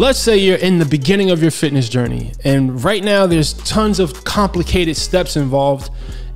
Let's say you're in the beginning of your fitness journey, and right now there's tons of complicated steps involved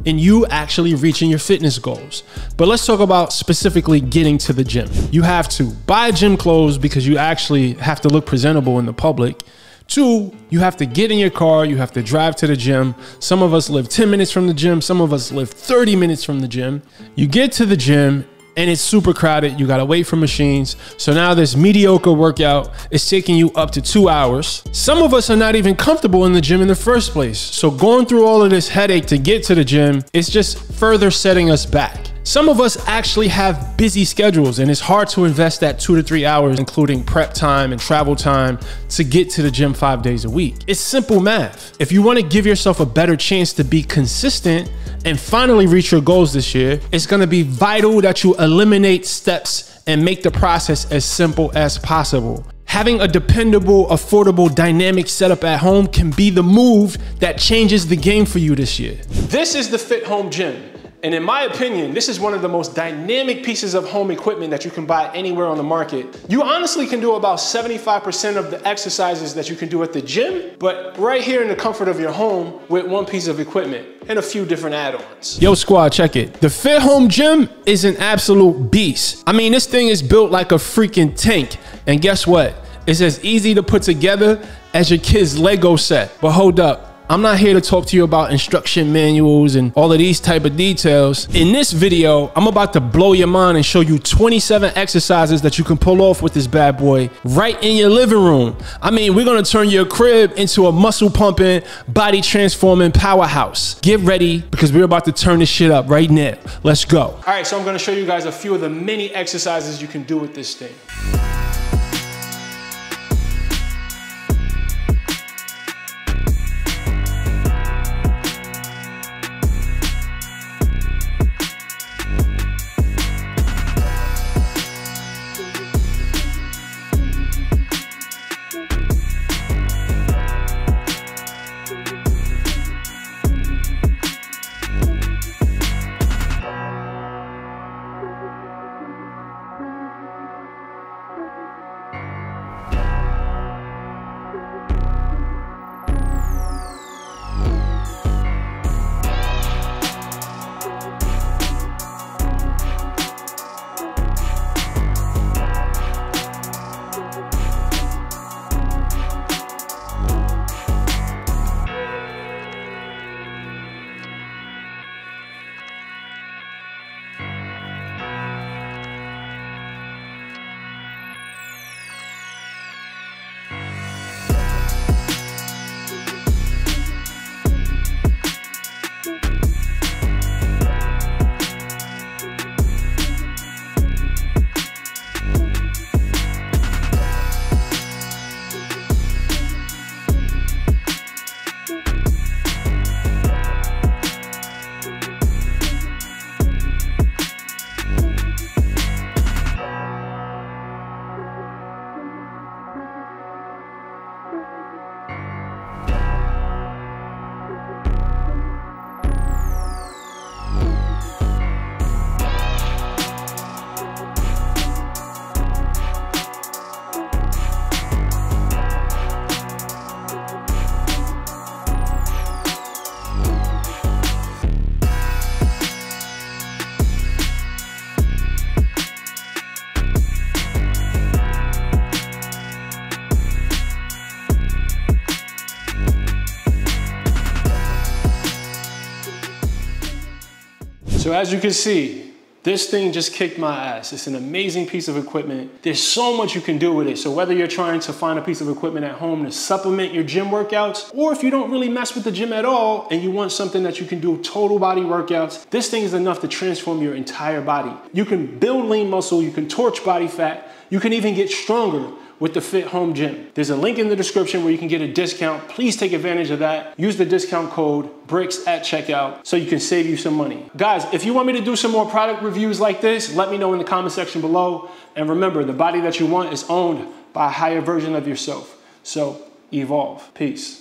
in you actually reaching your fitness goals. But let's talk about specifically getting to the gym. You have to buy gym clothes because you actually have to look presentable in the public. Two, you have to get in your car, you have to drive to the gym. Some of us live 10 minutes from the gym, some of us live 30 minutes from the gym. You get to the gym and it's super crowded. You gotta wait for machines. So now this mediocre workout is taking you up to two hours. Some of us are not even comfortable in the gym in the first place. So going through all of this headache to get to the gym, it's just further setting us back. Some of us actually have busy schedules and it's hard to invest that two to three hours, including prep time and travel time to get to the gym five days a week. It's simple math. If you wanna give yourself a better chance to be consistent and finally reach your goals this year, it's gonna be vital that you eliminate steps and make the process as simple as possible. Having a dependable, affordable, dynamic setup at home can be the move that changes the game for you this year. This is the Fit Home Gym. And in my opinion, this is one of the most dynamic pieces of home equipment that you can buy anywhere on the market. You honestly can do about 75% of the exercises that you can do at the gym, but right here in the comfort of your home with one piece of equipment and a few different add-ons. Yo squad, check it. The Fit Home Gym is an absolute beast. I mean, this thing is built like a freaking tank. And guess what? It's as easy to put together as your kid's Lego set. But hold up, I'm not here to talk to you about instruction manuals and all of these type of details. In this video, I'm about to blow your mind and show you 27 exercises that you can pull off with this bad boy right in your living room. I mean, we're gonna turn your crib into a muscle pumping, body transforming powerhouse. Get ready because we're about to turn this shit up right now. Let's go. All right, so I'm gonna show you guys a few of the many exercises you can do with this thing. So as you can see, this thing just kicked my ass. It's an amazing piece of equipment. There's so much you can do with it. So whether you're trying to find a piece of equipment at home to supplement your gym workouts, or if you don't really mess with the gym at all and you want something that you can do total body workouts, this thing is enough to transform your entire body. You can build lean muscle, you can torch body fat, you can even get stronger with the Fit Home Gym. There's a link in the description where you can get a discount. Please take advantage of that. Use the discount code BRIX at checkout so you can save you some money. Guys, if you want me to do some more product reviews like this, let me know in the comment section below. And remember, the body that you want is owned by a higher version of yourself. So evolve. Peace.